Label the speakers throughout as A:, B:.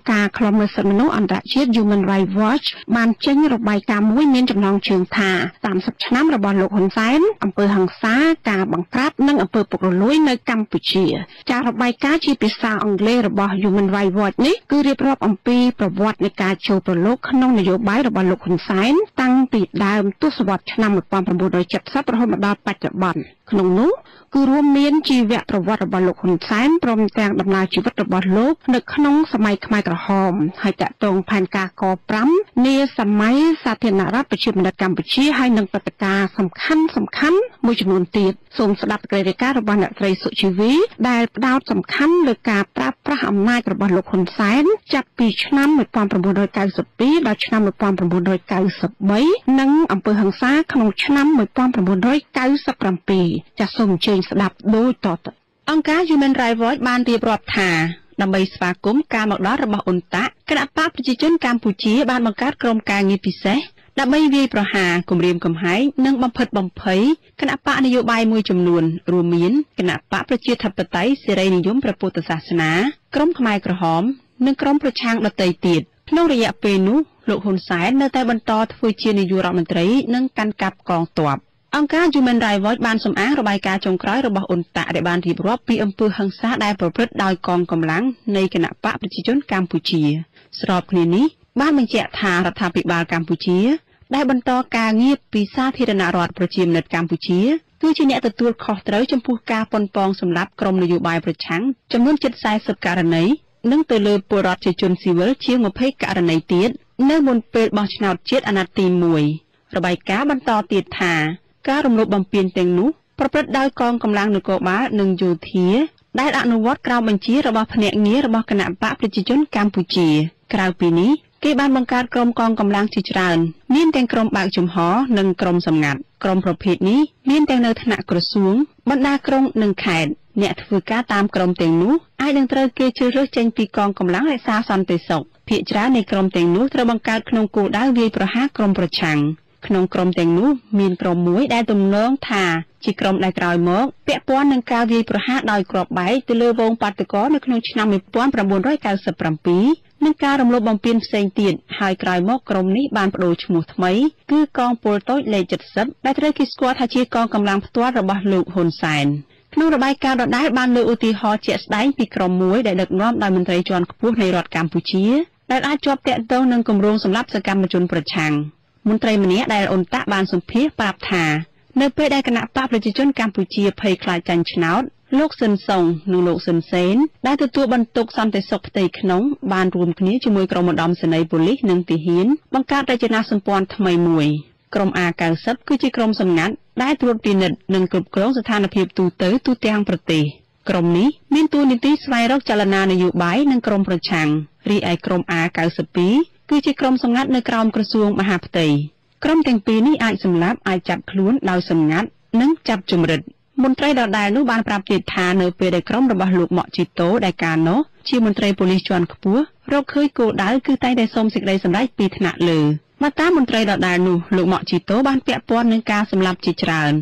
A: អង្គការឃ្លាំមើលសិទ្ធិមនុស្សអន្តរជាតិ Human Rights Watch បានចេញរបាយការណ៍មួយមានចំណងជើងថា30ឆ្នាំរបស់លោកហ៊ុនសែនអំពើហិង្សាការបង្ក្រាបនិងអំពើពុករលួយនៅកម្ពុជាចាររបាយការណ៍ជាភាសាអង់គ្លេសរបស់ Human Rights Watch នេះគឺរៀបរាប់អំពីប្រវត្តិនៃការចូលប្រឡូកក្នុងនយោបាយរបស់លោកហ៊ុនសែនតាំងពីដើមទសវត្សរ៍ឆ្នាំ1970រហូតមកដល់បច្ចុប្បន្ន ក្នុងនោះគឺរួមមានជីវប្រវត្តិរបស់លោកហ៊ុនសែនព្រមទាំងដំណើរជីវិតរបស់លោកនៅក្នុងសម័យខ្មែរក្រហមហើយតកតងផែនការក5នាសម័យសាធារណរដ្ឋប្រជាមានិតកម្ពុជាហើយនិងព្រឹត្តិការណ៍សំខាន់សំខាន់មួយចំនួនទៀតសូមស្ដាប់សេចក្តីរាយការណ៍របស់អ្នកស្រីសុជីវីដែលផ្ដោតសំខាន់លើការប្រើប្រាស់អំណាចរបស់លោកហ៊ុនសែនចាប់ពីឆ្នាំ1992ដល់ឆ្នាំ1993និងអំពើហិង្សាក្នុងឆ្នាំ1997ចាសសូមអញ្ជើញស្ដាប់ដូចតទៅអង្គការ Human Rights Watch បានរៀបរាប់ថាដើម្បីស្វាគមន៍ការមកដល់របស់អ៊ុនតាក់គណៈបកប្រជាជនកម្ពុជាបានបង្កើតក្រុមការងារពិសេសដើម្បីវាយប្រហារគម្រាមកំហែងនិងបំផិតបំភ័យគណៈបកនយោបាយមួយចំនួនរួមមានគណៈបកប្រជាធិបតេយ្យសេរីនិយមព្រះពុទ្ធសាសនាក្រុមខ្មែរក្រហម និងក្រុមប្រឆាំងដទៃទៀតក្នុងរយៈពេលនោះលោកហ៊ុនសែននៅតែបន្តធ្វើជានាយករដ្ឋមន្ត្រីនិងកាន់កាប់កងទ័ព អង្គការ Human Rights Watch បានសម្អាងរបាយការណ៍ចុងក្រោយរបស់អ៊ុនតាក់ដែលបានរៀបរាប់ពីអំពើហិង្សាដែលប្រព្រឹត្តដោយកងកម្លាំងនៃគណៈបកប្រជាជនកម្ពុជា ស្របគ្នានេះបានបញ្ជាក់ថារដ្ឋាភិបាលកម្ពុជា ដែលបន្តការងារពីសាធារណរដ្ឋប្រជាមានិតកម្ពុជាគឺជាអ្នកទទួលខុសត្រូវចំពោះការប៉ុនប៉ងសម្លាប់ក្រុមនយោបាយប្រឆាំងចំនួនជិត40ករណីនិងទៅលើពលរដ្ឋជាជនស៊ីវិលជាង20ករណីទៀតនៅមុនពេលបោះឆ្នោតជាតិអាណត្តិទី1របាយការណ៍បន្តទៀតថា ការរំលោភបំពានទាំងនោះប្រព្រឹត្តដោយកងកម្លាំងនគរបាលនិងយោធាដែលអនុវត្តក្រោមបញ្ជារបស់ភ្នាក់ងាររបស់គណៈបកប្រជាជនកម្ពុជា ក្រៅពីនេះគេបានបង្កើតក្រុមកងកម្លាំងជាច្រើន មានទាំងក្រុមបើកចំហនិងក្រុមសម្ងាត់ក្រុមប្រភេទនេះមានទាំងនៅថ្នាក់ក្រសួងបណ្ដាក្រុងនិងខេត្តអ្នកធ្វើការតាមក្រុមទាំងនោះអាចនឹងត្រូវគេជ្រើសរើសចេញពីកងកម្លាំងរក្សាសន្តិសុខភាគច្រើននៃក្រុមទាំងនោះត្រូវបង្កើតក្នុងគោលដៅវាយប្រហារក្រុមប្រឆាំង ក្នុងក្រុមទាំងនោះមានក្រុមមួយដែលទំនងថាជាក្រុមដែលក្រោយមកពាក់ព័ន្ធនឹងការវាយប្រហារដោយគ្រាប់បែកទៅលើវងបាតុករនៅក្នុងឆ្នាំ1997និងការរំលោភបំពានផ្សេងទៀតហើយក្រោយមកក្រុមនេះបានបដូរឈ្មោះថ្មីគឺកងពលតូចលេខ70ដែលត្រូវគេស្គាល់ថាជាកងកម្លាំងផ្ទាល់របស់លោកហ៊ុនសែនក្នុងរបាយការណ៍ដដែលបានលើកឧទាហរណ៍ជាក់ស្ដែងពីក្រុមមួយដែលដឹកនាំដោយមន្ត្រីជាន់ខ្ពស់នៃរដ្ឋកម្ពុជាដែលអាចជាប់តាក់ទងនឹងគម្រោងសម្លាប់សកម្មជនប្រឆាំង មន្ត្រីម្នាក់ដែលអ៊ុនតាក់បានសម្ភាសប្រាប់ថានៅពេលដែលគណៈបកប្រជាជនកម្ពុជាភ័យខ្លាចចាញ់ឆ្នោតលោកស៊ិនសុងនិងលោកស៊ិនសេនដែលទទួលបន្ទុកសន្តិសុខផ្ទៃក្នុងបានរួមគ្នាជាមួយក្រុមឧត្តមសេនីយ៍ប៉ូលីសនិងទាហានបង្កើតរចនាសម្ព័ន្ធថ្មីមួយក្រុម A90 គឺជាក្រុមសម្ងាត់ដែលត្រួតពិនិត្យនិងគ្រប់គ្រងស្ថានភាពទូទៅទូទាំងប្រទេសក្រុមនេះមានតួនាទីស្វែងរកចលនានយោបាយនិងក្រុមប្រឆាំងរីឯក្រុម A92 គឺជាក្រុមសម្ងាត់នៅក្រោមក្រសួងមហាផ្ទៃក្រុមទាំងពីរនេះអាចសម្លាប់អាចចាប់ខ្លួនដោយសម្ងាត់និងចាប់ជំរិតមន្ត្រីដដែលនោះបានប្រាប់ទៀតថានៅពេលដែលក្រុមរបស់លោកម៉ាក់ជីតូដែលកាលនោះជាមន្ត្រីប៉ូលីសជាន់ខ្ពស់រកឃើញគោលដៅគឺតែងតែសូមសេចក្តីសម្រេចពីថ្នាក់លើមកតាមមន្ត្រីដដែលនោះលោកម៉ាក់ជីតូបានពាក់ព័ន្ធនឹងការសម្លាប់ជាច្រើន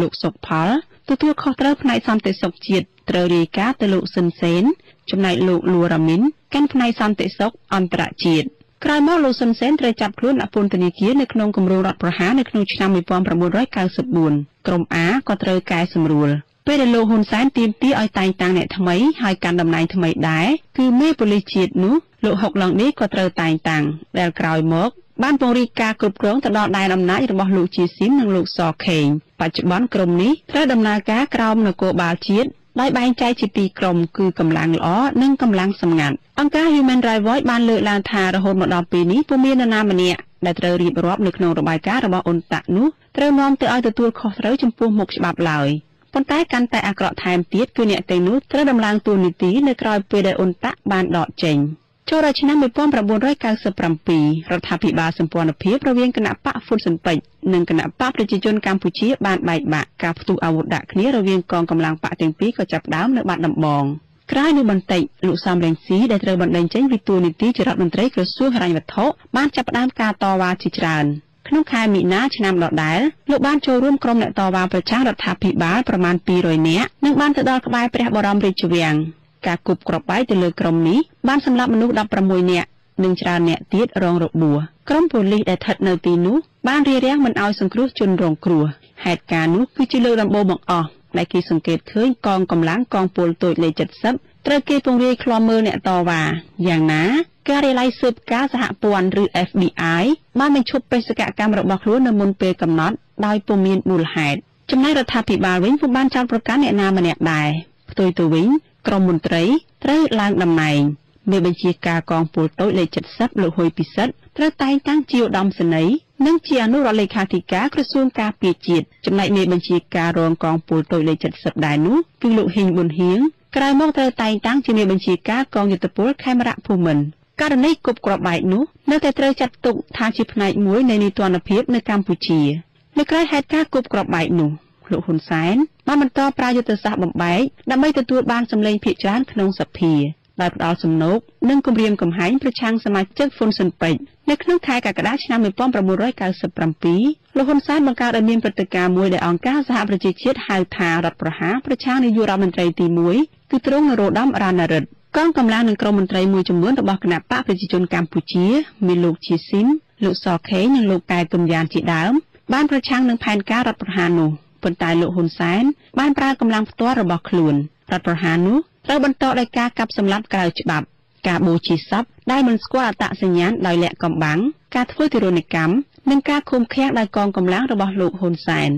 A: លោកសុកផលទទួលខុសត្រូវផ្នែកសន្តិសុខជាតិត្រូវរាយការណ៍ទៅលោកស៊ិនសេនចំណែកលោកលូរ៉ាមីនកាន់ផ្នែកសន្តិសុខអន្តរជាតិ ក្រោយមកលោកស៊ុនសែនត្រូវចាប់ខ្លួនដាក់ពន្ធនាគារនៅក្នុងគម្រោងរដ្ឋប្រហារនៅក្នុងឆ្នាំ1994ក្រុម A ក៏ត្រូវកែសម្រួលពេលដែលលោកហ៊ុនសែនទាមទារឲ្យតែងតាំងអ្នកថ្មីហើយកាន់តំណែងថ្មីដែរគឺមេប៉ូលីសជាតិនោះលោកហុកឡុងឌីក៏ត្រូវតែងតាំងដែលក្រោយមកបានពង្រីកការគ្រប់គ្រងទៅដល់ដែនអំណាចរបស់លោកជាស៊ីមនិងលោកសខេងបច្ចុប្បន្នក្រុមនេះត្រូវដំណើរការក្រោមនគរបាលជាតិ ដោយបែងចែកជាពីរក្រុមគឺកម្លាំងល្អនិងកម្លាំងសម្ងាត់អង្គការ Human Rights Watch បានលើកឡើងថារហូតមកដល់ពេលនេះពុំមាននរណាម្នាក់ដែលត្រូវរៀបរាប់នៅក្នុងរបាយការណ៍របស់អ៊ុនតាក់នោះត្រូវនាំទៅឲ្យទទួលខុសត្រូវចំពោះមុខច្បាប់ឡើយប៉ុន្តែកាន់តែអាក្រក់ថែមទៀតគឺអ្នកទាំងនោះត្រូវដំឡើងតួនាទីនៅក្រៅពេលដែលអ៊ុនតាក់បានដកចេញ។ ចូលរឆ្នាំ1997រដ្ឋាភិបាលសម្ព័ន្ធភាពរវាងគណៈបកហ៊ុនស៊ិនពេជ្រនិងគណៈបកប្រជាជនកម្ពុជាបានបែកបាក់ការផ្ទុះអាវុធដាក់គ្នារវាងកងកម្លាំងបកទាំងពីរក៏ចាប់ផ្ដើមនៅបាត់ដំបងក្រោយនេះបន្តិចលោកសំរងស៊ីដែលត្រូវបណ្ដេញចេញពីតួនាទីជារដ្ឋមន្ត្រីក្រសួងហិរញ្ញវត្ថុបានចាប់ផ្ដើមការតវ៉ាជាច្រើនក្នុងខែមីនាឆ្នាំដដែលលោកបានចូលរួមក្រុមអ្នកតវ៉ាប្រឆាំងរដ្ឋាភិបាលប្រមាណ200នាក់និងបានទៅដល់ក្បែរព្រះបរមរាជវាំង ការគប់គ្រាប់បែកទៅលើក្រុមនេះបានសម្លាប់មនុស្ស16នាក់និងច្រើនអ្នកទៀតរងរបួសក្រុមប៉ូលីសដែលស្ថិតនៅទីនោះបានរារាំងមិនឲ្យសង្គ្រោះជនរងគ្រោះហេតុការណ៍នោះគឺជាលើកដំបូងបង្អស់ដែលគេសង្កេតឃើញកងកម្លាំងកងពលតូចលេខ70ត្រូវគេពង្រាយឃ្លាំមើលអ្នកតវ៉ាយ៉ាងណាការិយាល័យស៊ើបការសហព័ន្ធឬ FBI បានបញ្ឈប់បេសកកម្មរបស់ខ្លួននៅមុនពេលកំណត់ដោយពុំមានមូលហេតុចំណែករដ្ឋាភិបាលវិញពុំបានចោទប្រកាន់អ្នកណាម្នាក់ដែរផ្ទុយទៅវិញ ក្រមមន្ត្រីត្រូវឡើងតំណែងមេបញ្ជាការកងពលតូចលេខ70លោកហ៊ុយពិសិដ្ឋត្រូវតែងតាំងជាឧត្តមសេនីយ៍និងជាអនុរដ្ឋលេខាធិការក្រសួងការពារជាតិចំណែកមេបញ្ជាការរងកងពលតូចលេខ70ដែរនោះគឺលោកហ៊ីងប៊ុនហៀងក្រោយមកត្រូវតែងតាំងជាមេបញ្ជាការកងយុទ្ធពលខេមរៈភូមិន្ទករណីគប់គ្រាប់បែកនោះនៅតែត្រូវចាត់ទុកថាជាផ្នែកមួយនៃនីតិរដ្ឋភាពនៅកម្ពុជានៅក្រៅហេតុការណ៍គប់គ្រាប់បែកនោះលោកហ៊ុនសែន បានបន្តប្រើយុទ្ធសាស្ត្របំបែកដើម្បីទទួលបានសម្លេងភាគច្រើនក្នុងសភាដោយផ្ដាល់សំណូកនិងគម្រាមកំហែងប្រឆាំងសមាជិកហ្វុនស៊ិនពេជ្រនៅក្នុងខែកក្កដាឆ្នាំ1997លោកហ៊ុនសែនបង្កើតឲ្យមានព្រឹត្តិការណ៍មួយដែលអង្គការសហប្រជាជាតិហៅថារដ្ឋប្រហារប្រឆាំងនាយករដ្ឋមន្ត្រីទី1គឺទ្រង់នរោត្តមរណរដ្ឋកងកម្លាំងនិងក្រុមមន្ត្រីមួយចំនួនរបស់គណៈបកប្រជាជនកម្ពុជាមានលោកជាស៊ីមលោកសខេងនិងលោកកែគុណយ៉ានជាដើមបានប្រឆាំងនឹងផែនការរដ្ឋប្រហារនោះ ប៉ុន្តែលោកហ៊ុនសែនបានប្រើកម្លាំងផ្ទាល់របស់ខ្លួនរដ្ឋប្រហារនោះត្រូវបន្តដោយការកាប់សម្លាប់ក្រៅច្បាប់ ការបូជាសពដែលមិនស្គាល់អត្តសញ្ញាណដោយលាក់កំបាំងការធ្វើទរណកម្មនិងការឃុំឃាំងដោយកងកម្លាំងរបស់លោកហ៊ុនសែន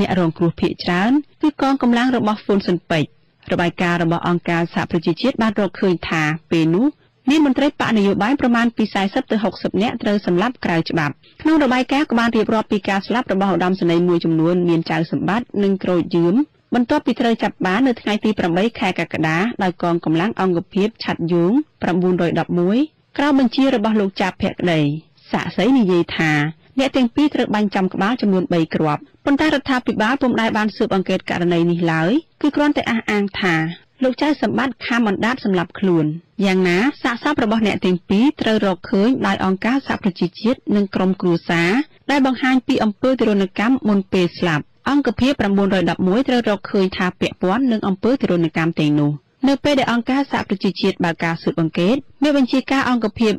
A: អ្នករងគ្រោះភៀសច្រើនគឺកងកម្លាំងរបស់ហ្វុនស៊ិនពេជ្ររបាយការណ៍របស់អង្គការសហប្រជាជាតិបានរកឃើញថាពេលនោះ មានមន្ត្រីបកនយោបាយប្រមាណពី40ទៅ60នាក់ត្រូវសម្លាប់ក្រៅច្បាប់ក្នុងរបាយការណ៍ក៏បានរៀបរាប់ពីការស្លាប់របស់ឧត្តមសេនីយ៍មួយចំនួនមានចៅសម្បត្តិនិងក្រូចយឿមបន្ទាប់ពីត្រូវចាប់បាននៅថ្ងៃទី8ខែកក្កដាដោយកងកម្លាំងអង្គភាពឆាត់យង911ក្រោមបញ្ជារបស់លោកចាប់ភក្តីសាក់សីនិយាយថាអ្នកទាំងពីរត្រូវបាញ់ចំក្បាលចំនួន3គ្រាប់ប៉ុន្តែរដ្ឋាភិបាលពុំដែលបានស៊ើបអង្កេតករណីនេះឡើយគឺគ្រាន់តែអះអាងថា លោកចៅសម្បត្តិខំអណ្ដាតសម្លាប់ខ្លួនយ៉ាងណាសាកសពរបស់អ្នកទាំងពីរត្រូវរកឃើញដោយអង្គការសហប្រជាជាតិនិងក្រុមគ្រួសារដែលបង្ហាញពីអំពើទរណកម្មមុនពេលស្លាប់អង្គភាព911ត្រូវរកឃើញថាពាក់ព័ន្ធនឹងអំពើទរណកម្មទាំងនោះនៅពេលដែលអង្គការសហប្រជាជាតិបើកការស៊ើបអង្កេតមានបញ្ជាការអង្គភាព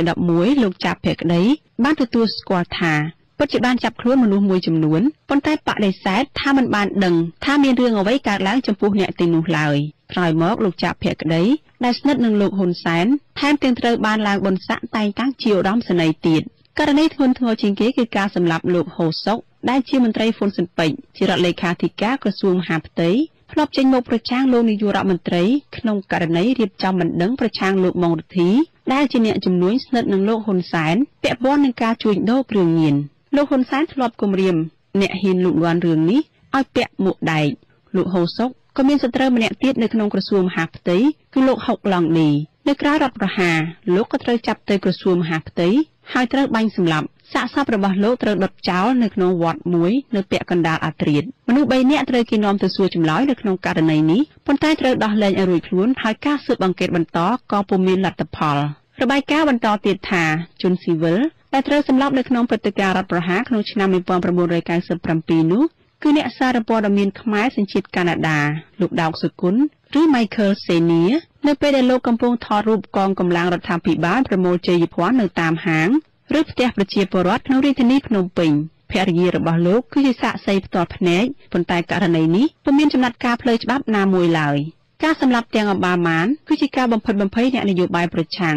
A: 911លោកចាប់ភក្តីបានទទួលស្គាល់ថា ពិតជាបានចាប់ខ្លួនមនុស្សមួយចំនួនប៉ុន្តែបដិសេធថាមិនបានដឹងថាមានរឿងអ្វីកើតឡើងចំពោះអ្នកទាំងនោះឡើយក្រោយមកលោកចាប់ភក្តីដែលស្និទ្ធនឹងលោកហ៊ុនសែនថែមទាំងត្រូវបានឡើងបនស័កតែងតាំងជាឧត្តមសេនីយ៍ទៀតករណីធ្ងន់ធ្ងរជាងគេគឺការសម្លាប់លោកហូសុកដែលជាមន្ត្រីហ្វុនស៊ិនពេជ្រជារដ្ឋលេខាធិការក្រសួងមហាផ្ទៃធ្លាប់ចេញមកប្រឆាំងលោកនាយករដ្ឋមន្ត្រីក្នុងករណីរៀបចំបណ្ដឹងប្រឆាំងលោកម៉ុងរទ្ធីដែលជាអ្នកជំនួយស្និទ្ធនឹងលោកហ៊ុនសែនពាក់ព័ន្ធនឹងការជួញដូរគ្រឿងញៀន លោកហ៊ុនសែនធ្លាប់គម្រាមអ្នកហ៊ានលូកលាន់រឿងនេះឲ្យពាក់មួកដែកលោកហូសុកក៏មានសត្រូវម្នាក់ទៀតនៅក្នុងក្រសួងមហាផ្ទៃគឺលោកហុកឡង់ឌីនៅក្រៅរដ្ឋប្រហារលោកក៏ត្រូវចាប់ទៅក្រសួងមហាផ្ទៃហើយត្រូវបាញ់សម្លាប់សាកសពរបស់លោកត្រូវដុតចោលនៅក្នុងវត្តមួយនៅពាក់កណ្ដាលអាត្រៀតមនុស្ស3នាក់ត្រូវគេនាំទៅសួរចម្លើយនៅក្នុងករណីនេះប៉ុន្តែត្រូវដោះលែងឲ្យរួចខ្លួនហើយការស៊ើបអង្កេតបន្តក៏ពុំមានលទ្ធផល របាយការណ៍បន្តទៀតថាជនស៊ីវិលដែលត្រូវសម្លាប់នៅក្នុងព្រឹត្តិការណ៍រដ្ឋប្រហារក្នុងឆ្នាំ1997នោះគឺអ្នកសារព័ត៌មានខ្មែរសញ្ជាតិកាណាដាលោកដោកសុគន្ធឬ Michael Senior នៅពេលដែលលោកកំពុងថតរូបកងកម្លាំងរដ្ឋាភិបាលប្រមូលជ័យភ័ណ្ឌនៅតាមហាងឬផ្ទះប្រជាពលរដ្ឋក្នុងរាជធានីភ្នំពេញភរិយារបស់លោកគឺជាសាក្សីផ្ទាល់ភ្នែកប៉ុន្តែករណីនេះពុំមានចំណាត់ការផ្លូវច្បាប់ណាមួយឡើយការសម្លាប់ទាំងអបាម៉ានគឺជាការបំផិតបំភ័យអ្នកនយោបាយប្រឆាំង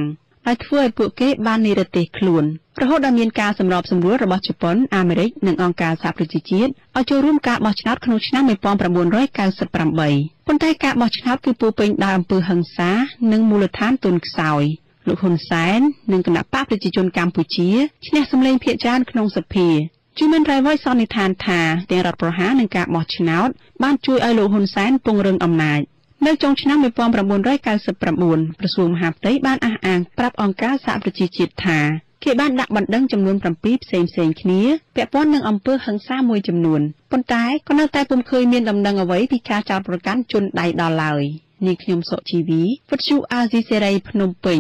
A: ហើយធ្វើឲ្យពួកគេបាននិរទេសខ្លួនរហូតដល់មានការសម្របសម្រួលរបស់ជប៉ុនអាមេរិកនិងអង្គការសហប្រជាជាតិឲ្យចូលរួមការបោះឆ្នោតក្នុងឆ្នាំ1998ប៉ុន្តែការបោះឆ្នោតគឺពោពេញដោយអំពើហិង្សានិងមូលដ្ឋានទុនខ្សោយលោកហ៊ុនសែននិងគណៈបកប្រជាជនកម្ពុជាឈ្នះសម្លេងភាគច្រើនក្នុងសភាជាមានរៃវ៉ៃសន្និដ្ឋានថាទាំងរដ្ឋប្រហារនិងការបោះឆ្នោតបានជួយឲ្យលោកហ៊ុនសែនពង្រឹងអំណាច នៅចុងឆ្នាំ1999ក្រសួងមហាផ្ទៃបានអះអាងប្រាប់អង្គការសហប្រជាជាតិថាគេបានដាក់បណ្ដឹងចំនួន7ផ្សេងផ្សេងគ្នាពាក់ព័ន្ធនឹងអំពើហិង្សាមួយចំនួនប៉ុន្តែក៏នៅតែពុំឃើញមានដំណឹងអ្វីពីការចោទប្រកាន់ជនដៃដល់ឡើយនាងខ្ញុំសុជីវីវិទ្យុអាស៊ីសេរីភ្នំពេញ